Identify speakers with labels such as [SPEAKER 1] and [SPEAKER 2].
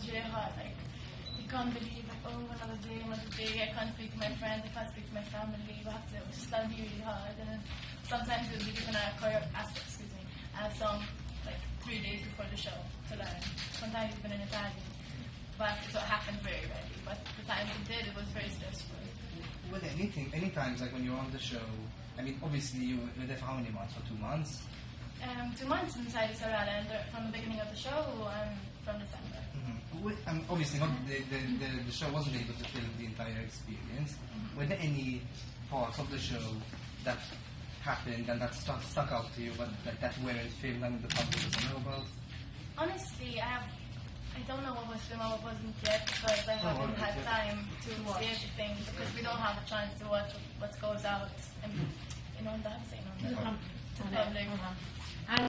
[SPEAKER 1] was really hard. Like, you can't believe, like, oh, another day, another day. I can't speak to my friends, I can't speak to my family. I have to study really hard. And then sometimes we'll be given a choreo, ah, excuse me, a song like three days before the show to learn. Sometimes even in Italian. But so it happened very rarely. But the times it did, it was very stressful.
[SPEAKER 2] With anything, any times like when you're on the show, I mean, obviously you were there for how many months? For two months?
[SPEAKER 1] Um, two months inside Israel, and uh, from the beginning of the show, December.
[SPEAKER 2] Mm-hmm. Um, obviously, not the, the, the, the show wasn't able to film the entire experience. Were there any parts of the show that happened and that stuck, stuck out to you, but that, that weren't filmed and the public doesn't know about?
[SPEAKER 1] Honestly, I have. I don't know what was filmed and what wasn't yet because I
[SPEAKER 2] Oh,
[SPEAKER 1] haven't
[SPEAKER 2] alright,
[SPEAKER 1] had
[SPEAKER 2] yeah.
[SPEAKER 1] time to see everything because we don't have a chance to watch what goes out and you know, that's you know,
[SPEAKER 2] Yeah.
[SPEAKER 1] to the public.